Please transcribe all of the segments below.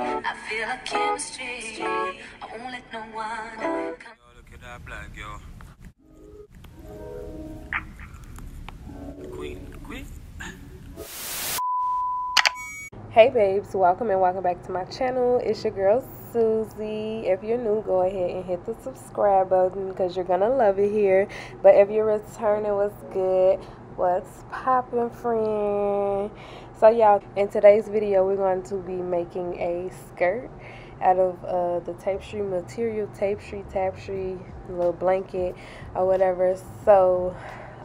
I feel a chemistry. I won't let no one come. Yo, look at that black, yo. Queen, queen. Hey babes, welcome and welcome back to my channel. It's your girl Suzie. If you're new, go ahead and hit the subscribe button because you're gonna love it here. But if you're returning, what's good? What's poppin', friend? So y'all, in today's video, we're going to be making a skirt out of uh, the tapestry material, tapestry, tapestry, little blanket or whatever. So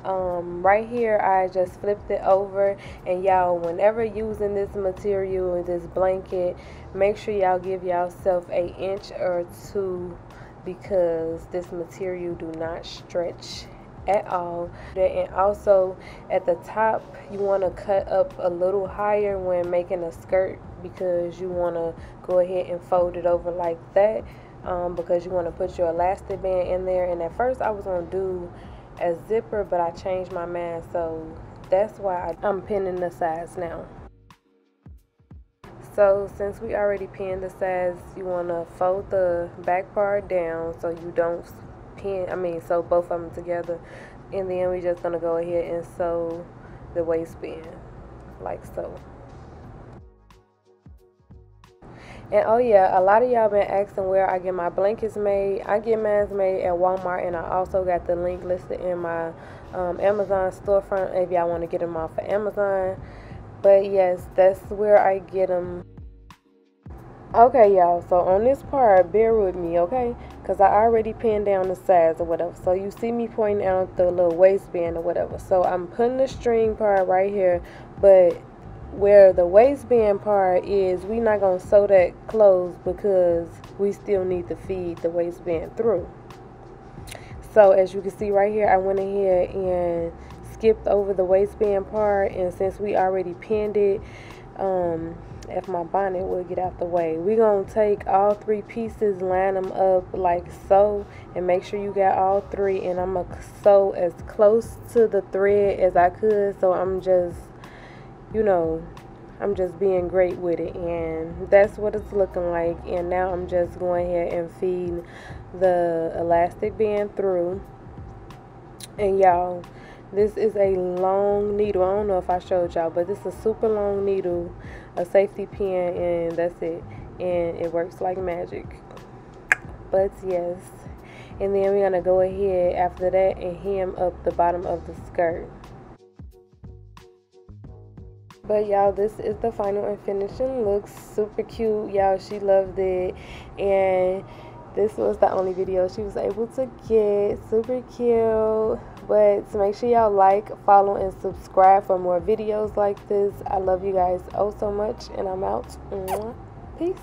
um, right here I just flipped it over and y'all whenever using this material and this blanket make sure y'all give yourself a inch or two because this material do not stretch at all and also at the top you want to cut up a little higher when making a skirt because you want to go ahead and fold it over like that um, because you want to put your elastic band in there and at first I was going to do a zipper, but I changed my mind, so that's why I'm pinning the sides now. So since we already pinned the sides you want to fold the back part down so you don't pin, I mean sew both of them together. And then we're just going to go ahead and sew the waistband like so. And oh yeah, a lot of y'all been asking where I get my blankets made. I get mine made at Walmart, and I also got the link listed in my um, Amazon storefront if y'all want to get them off of Amazon. But yes, that's where I get them. Okay, y'all, so on this part, bear with me, okay? Because I already pinned down the size or whatever. So you see me pointing out the little waistband or whatever. So I'm putting the string part right here, but where the waistband part is we're not going to sew that closed because we still need to feed the waistband through so as you can see right here I went ahead and skipped over the waistband part and since we already pinned it um, if my bonnet will get out the way we're gonna take all three pieces line them up like so and make sure you got all three and I'm gonna sew as close to the thread as I could so I'm just you know, I'm just being great with it. And that's what it's looking like. And now I'm just going ahead and feed the elastic band through. And y'all, this is a long needle. I don't know if I showed y'all, but this is a super long needle, a safety pin, and that's it. And it works like magic. But yes. And then we're going to go ahead after that and hem up the bottom of the skirt. But y'all, this is the final and finishing look. Super cute. Y'all, she loved it. And this was the only video she was able to get. Super cute. But to make sure y'all like, follow, and subscribe for more videos like this. I love you guys oh so much. And I'm out. Peace.